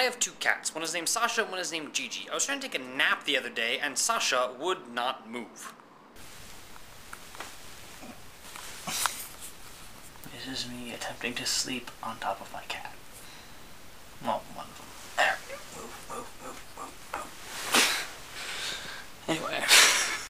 I have two cats. One is named Sasha, one is named Gigi. I was trying to take a nap the other day, and Sasha would not move. This is me attempting to sleep on top of my cat. Well.